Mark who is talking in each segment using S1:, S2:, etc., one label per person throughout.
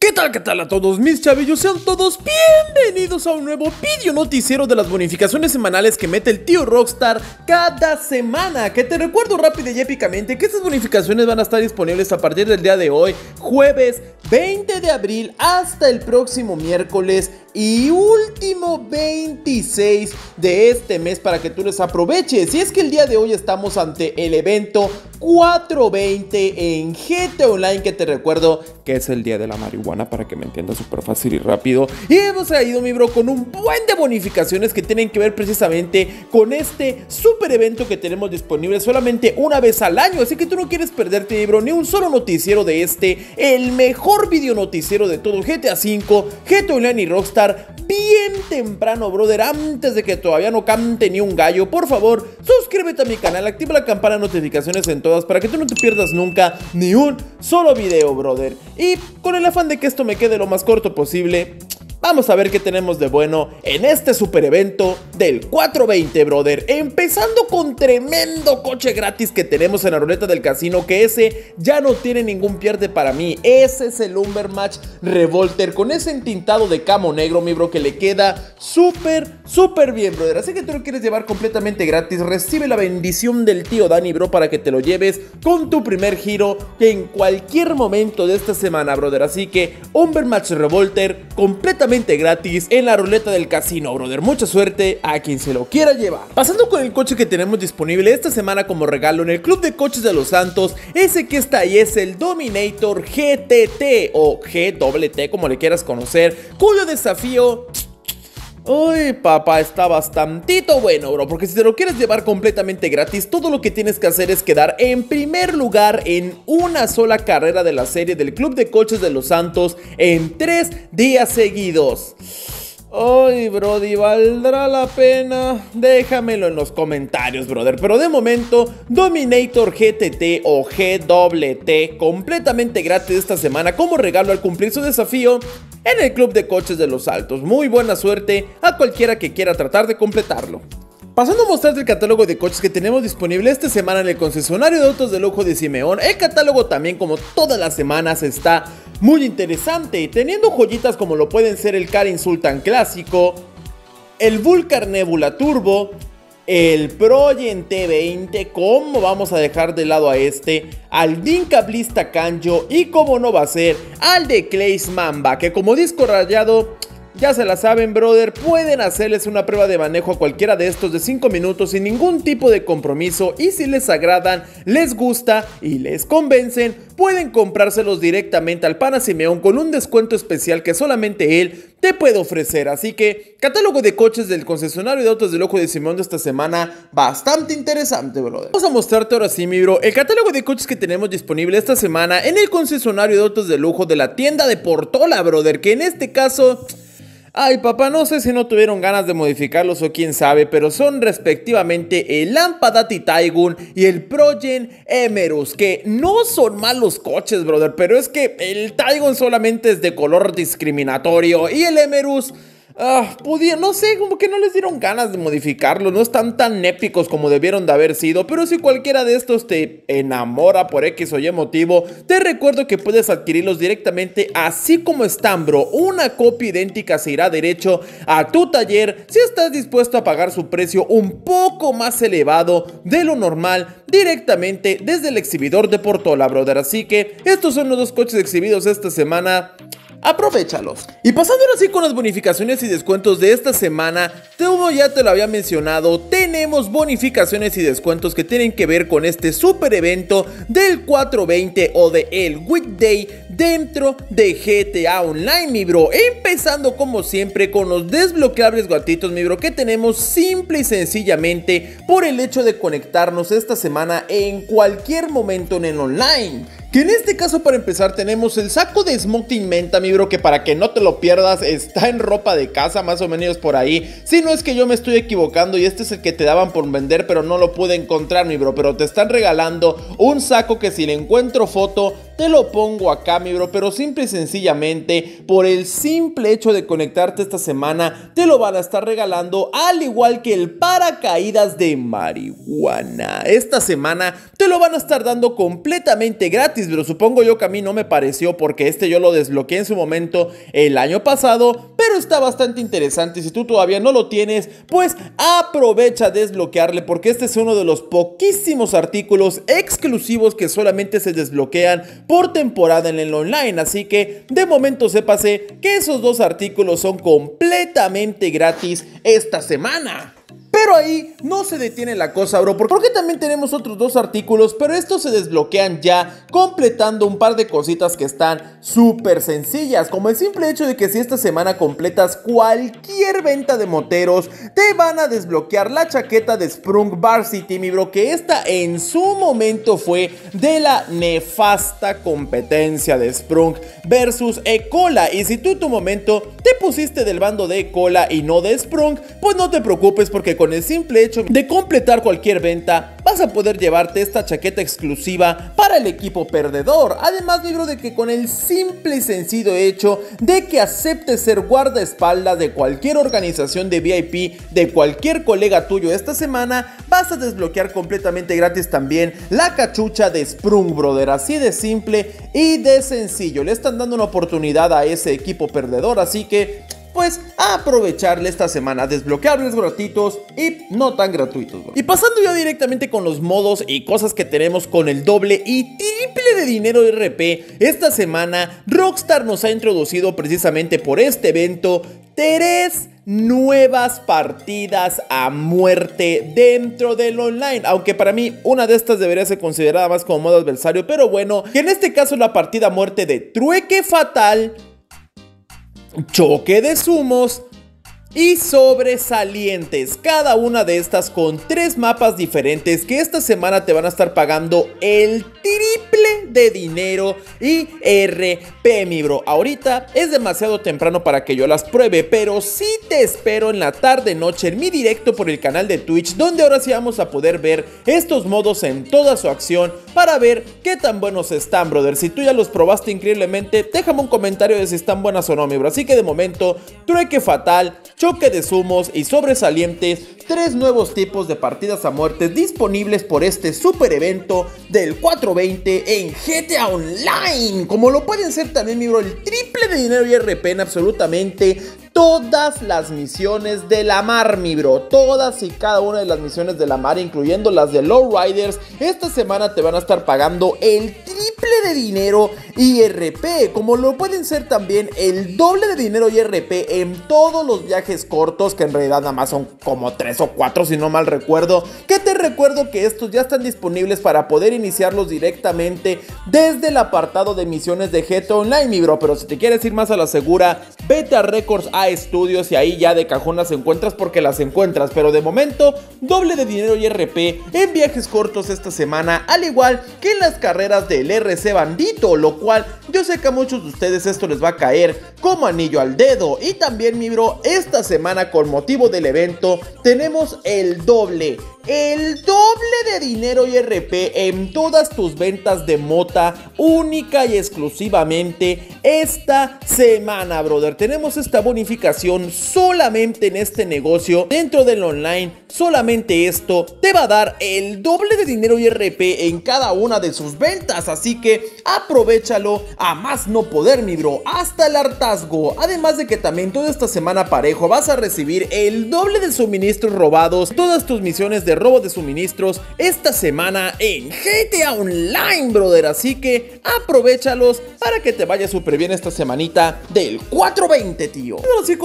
S1: ¿Qué tal, qué tal a todos mis chavillos? Sean todos bienvenidos a un nuevo vídeo noticiero de las bonificaciones semanales que mete el tío Rockstar cada semana Que te recuerdo rápido y épicamente que estas bonificaciones van a estar disponibles a partir del día de hoy Jueves 20 de abril hasta el próximo miércoles y último 26 de este mes para que tú les aproveches. Y es que el día de hoy estamos ante el evento 420 en GT Online que te recuerdo que es el día de la marihuana para que me entiendas súper fácil y rápido. Y hemos traído mi bro con un buen de bonificaciones que tienen que ver precisamente con este super evento que tenemos disponible solamente una vez al año. Así que tú no quieres perderte mi bro ni un solo noticiero de este, el mejor video noticiero de todo GTA 5, GT Online y Rockstar temprano, brother, antes de que todavía no cante ni un gallo. Por favor, suscríbete a mi canal, activa la campana de notificaciones en todas para que tú no te pierdas nunca ni un solo video, brother. Y con el afán de que esto me quede lo más corto posible, Vamos a ver qué tenemos de bueno en este super evento del 420, brother. Empezando con tremendo coche gratis que tenemos en la ruleta del casino, que ese ya no tiene ningún pierde para mí. Ese es el Match Revolter con ese entintado de camo negro, mi bro, que le queda súper, súper bien, brother. Así que tú lo quieres llevar completamente gratis. Recibe la bendición del tío Dani, bro, para que te lo lleves con tu primer giro en cualquier momento de esta semana, brother. Así que Match Revolter completamente gratis en la ruleta del casino, brother. Mucha suerte a quien se lo quiera llevar. Pasando con el coche que tenemos disponible esta semana como regalo en el Club de Coches de los Santos, ese que está ahí es el Dominator GTT o GWT como le quieras conocer, cuyo desafío Uy, papá, está bastantito bueno, bro, porque si te lo quieres llevar completamente gratis, todo lo que tienes que hacer es quedar en primer lugar en una sola carrera de la serie del Club de Coches de los Santos en tres días seguidos. Ay, Brody, ¿valdrá la pena? Déjamelo en los comentarios, brother. Pero de momento, Dominator GTT o GWT completamente gratis esta semana como regalo al cumplir su desafío en el Club de Coches de los Altos. Muy buena suerte a cualquiera que quiera tratar de completarlo. Pasando a mostrarte el catálogo de coches que tenemos disponible esta semana en el concesionario de autos de lujo de Simeón, el catálogo también como todas las semanas está muy interesante, teniendo joyitas como lo pueden ser el Karin Sultan clásico, el Vulcar Nebula Turbo, el Proyen T20, ¿cómo vamos a dejar de lado a este? Al Dinka Blista Kanjo y como no va a ser, al de Clays Mamba, que como disco rayado ya se la saben, brother, pueden hacerles una prueba de manejo a cualquiera de estos de 5 minutos sin ningún tipo de compromiso y si les agradan, les gusta y les convencen, pueden comprárselos directamente al Pana Simeón con un descuento especial que solamente él te puede ofrecer. Así que, catálogo de coches del concesionario de autos del ojo de Simeón de esta semana, bastante interesante, brother. Vamos a mostrarte ahora sí, mi bro, el catálogo de coches que tenemos disponible esta semana en el concesionario de autos de lujo de la tienda de Portola, brother, que en este caso... Ay, papá, no sé si no tuvieron ganas de modificarlos o quién sabe, pero son respectivamente el Lampadati Taigun y el Progen Emerus, que no son malos coches, brother, pero es que el Taigun solamente es de color discriminatorio y el Emerus Ah, no sé, como que no les dieron ganas de modificarlo, no están tan épicos como debieron de haber sido, pero si cualquiera de estos te enamora por X o Y motivo, te recuerdo que puedes adquirirlos directamente así como están, bro. Una copia idéntica se irá derecho a tu taller si estás dispuesto a pagar su precio un poco más elevado de lo normal directamente desde el exhibidor de Portola, brother. Así que estos son los dos coches exhibidos esta semana aprovechalos. Y pasando ahora sí con las bonificaciones y descuentos de esta semana, como ya te lo había mencionado, tenemos bonificaciones y descuentos que tienen que ver con este super evento del 420 o de el Weekday dentro de GTA Online, mi bro. Empezando como siempre con los desbloqueables gatitos, mi bro, que tenemos simple y sencillamente por el hecho de conectarnos esta semana en cualquier momento en el online. Que en este caso para empezar tenemos el saco de Smoking Menta, mi bro, que para que no te lo pierdas está en ropa de casa más o menos por ahí. Si no es que yo me estoy equivocando y este es el que te daban por vender pero no lo pude encontrar, mi bro, pero te están regalando un saco que si le encuentro foto te lo pongo acá, mi bro, pero simple y sencillamente, por el simple hecho de conectarte esta semana, te lo van a estar regalando, al igual que el paracaídas de marihuana. Esta semana te lo van a estar dando completamente gratis, pero supongo yo que a mí no me pareció porque este yo lo desbloqueé en su momento el año pasado, pero está bastante interesante. Si tú todavía no lo tienes, pues aprovecha a desbloquearle porque este es uno de los poquísimos artículos exclusivos que solamente se desbloquean por temporada en el online. Así que de momento sépase que esos dos artículos son completamente gratis esta semana. Pero ahí no se detiene la cosa, bro, porque también tenemos otros dos artículos, pero estos se desbloquean ya completando un par de cositas que están súper sencillas, como el simple hecho de que si esta semana completas cualquier venta de moteros, te van a desbloquear la chaqueta de Sprung Varsity, mi bro, que esta en su momento fue de la nefasta competencia de Sprung versus Ecola, y si tú en tu momento te pusiste del bando de Ecola y no de Sprung, pues no te preocupes porque con simple hecho de completar cualquier venta, vas a poder llevarte esta chaqueta exclusiva para el equipo perdedor. Además, libro de que con el simple y sencillo hecho de que aceptes ser guardaespaldas de cualquier organización de VIP, de cualquier colega tuyo esta semana, vas a desbloquear completamente gratis también la cachucha de Sprung Brother. Así de simple y de sencillo. Le están dando una oportunidad a ese equipo perdedor, así que pues aprovecharle esta semana, desbloqueables gratuitos y no tan gratuitos. Y pasando ya directamente con los modos y cosas que tenemos con el doble y triple de dinero RP, esta semana Rockstar nos ha introducido precisamente por este evento tres nuevas partidas a muerte dentro del online. Aunque para mí una de estas debería ser considerada más como modo adversario. Pero bueno, que en este caso la partida a muerte de Trueque Fatal choque de sumos y sobresalientes. Cada una de estas con tres mapas diferentes que esta semana te van a estar pagando el triple de dinero y RP, mi bro. Ahorita es demasiado temprano para que yo las pruebe, pero sí te espero en la tarde noche en mi directo por el canal de Twitch, donde ahora sí vamos a poder ver estos modos en toda su acción para ver qué tan buenos están, brother. Si tú ya los probaste increíblemente, déjame un comentario de si están buenas o no, mi bro. Así que de momento, trueque fatal, choque de sumos y sobresalientes, tres nuevos tipos de partidas a muerte disponibles por este super evento del 420 en GTA Online. Como lo pueden ser también, mi bro, el triple de dinero y RP en absolutamente todas las misiones de la mar, mi bro. Todas y cada una de las misiones de la mar, incluyendo las de Low Riders, esta semana te van a estar pagando el triple de dinero IRP, como lo pueden ser también el doble de dinero IRP en todos los viajes cortos, que en realidad nada más son como 3 o 4 si no mal recuerdo, que te recuerdo que estos ya están disponibles para poder iniciarlos directamente desde el apartado de misiones de GTA Online, mi bro, pero si te quieres ir más a la segura, vete a Records A Studios y ahí ya de cajón las encuentras porque las encuentras, pero de momento, doble de dinero IRP en viajes cortos esta semana, al igual que en las carreras del RC Bandito, lo cual yo sé que a muchos de ustedes esto les va a caer como anillo al dedo. Y también, mi bro, esta semana con motivo del evento tenemos el doble el doble de dinero y RP en todas tus ventas de mota única y exclusivamente esta semana, brother. Tenemos esta bonificación solamente en este negocio dentro del online. Solamente esto te va a dar el doble de dinero y RP en cada una de sus ventas. Así que aprovechalo a más no poder, mi bro. Hasta el hartazgo. Además de que también toda esta semana parejo vas a recibir el doble de suministros robados. Todas tus misiones de robo de suministros esta semana en GTA Online, brother. Así que aprovechalos para que te vaya súper bien esta semanita del 420, tío. Así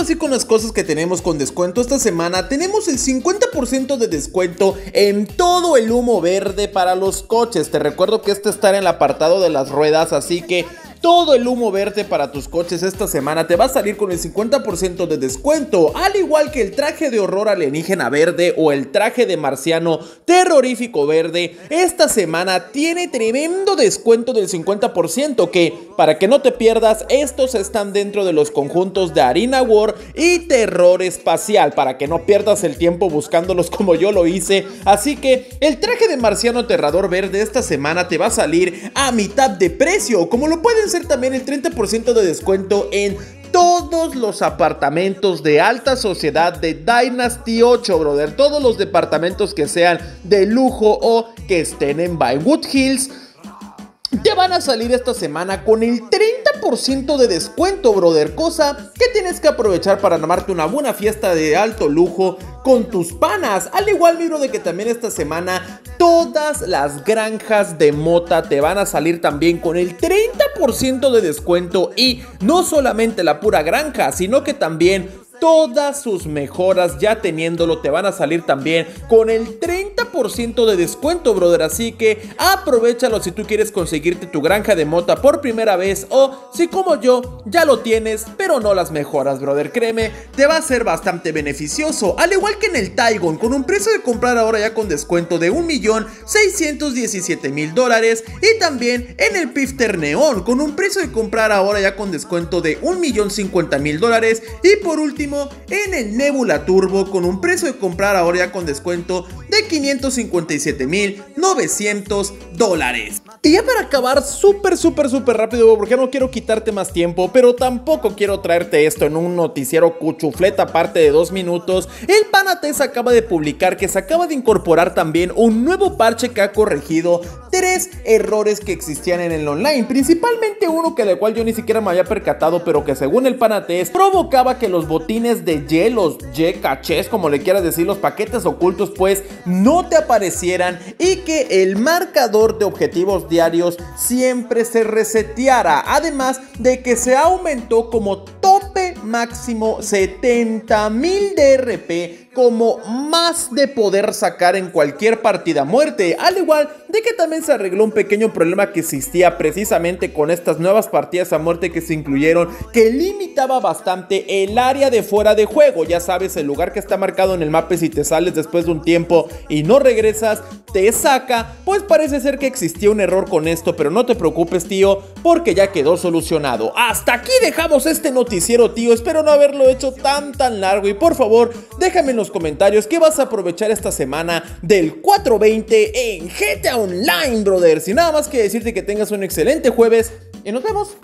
S1: así con las cosas que tenemos con descuento esta semana, tenemos el 50% de descuento en todo el humo verde para los coches. Te recuerdo que este está en el apartado de las ruedas, así que todo el humo verde para tus coches esta semana te va a salir con el 50% de descuento, al igual que el traje de horror alienígena verde o el traje de marciano terrorífico verde, esta semana tiene tremendo descuento del 50% que, para que no te pierdas, estos están dentro de los conjuntos de Harina War y Terror Espacial, para que no pierdas el tiempo buscándolos como yo lo hice, así que el traje de marciano aterrador verde esta semana te va a salir a mitad de precio, como lo pueden también el 30% de descuento en todos los apartamentos de alta sociedad de Dynasty 8, brother. Todos los departamentos que sean de lujo o que estén en Vinewood Hills. Te van a salir esta semana con el 30% de descuento, brother. Cosa que tienes que aprovechar para armarte una buena fiesta de alto lujo con tus panas. Al igual, miro de que también esta semana todas las granjas de mota te van a salir también con el 30% de descuento y no solamente la pura granja, sino que también todas sus mejoras ya teniéndolo te van a salir también con el 30% de descuento, brother. Así que aprovechalo si tú quieres conseguirte tu granja de mota por primera vez o si como yo ya lo tienes, pero no las mejoras, brother. Créeme, te va a ser bastante beneficioso. Al igual que en el Taigon, con un precio de comprar ahora ya con descuento de 1.617.000 dólares. Y también en el Pifter Neon, con un precio de comprar ahora ya con descuento de 1.050.000 dólares. Y por último, en el Nebula Turbo con un precio de comprar ahora ya con descuento de 557.900 dólares. Y ya para acabar súper, súper, súper rápido, porque no quiero quitarte más tiempo, pero tampoco quiero traerte esto en un noticiero cuchufleta aparte de dos minutos. El Panates acaba de publicar que se acaba de incorporar también un nuevo parche que ha corregido tres errores que existían en el online. Principalmente uno que del cual yo ni siquiera me había percatado, pero que según el Panates provocaba que los botines de Y, los Y cachés, como le quieras decir, los paquetes ocultos, pues no te aparecieran y que el marcador de objetivos diarios siempre se reseteara. Además de que se aumentó como tope máximo 70 mil DRP como más de poder sacar en cualquier partida muerte, al igual de que también se arregló un pequeño problema que existía precisamente con estas nuevas partidas a muerte que se incluyeron, que limitaba bastante el área de fuera de juego, ya sabes, el lugar que está marcado en el mapa si te sales después de un tiempo y no regresas, te saca, pues parece ser que existía un error con esto, pero no te preocupes tío, porque ya quedó solucionado. Hasta aquí dejamos este noticiero tío, espero no haberlo hecho tan tan largo. Y por favor déjame los comentarios que vas a aprovechar esta semana del 420 en GTA Online, brother. Sin nada más que decirte que tengas un excelente jueves y nos vemos.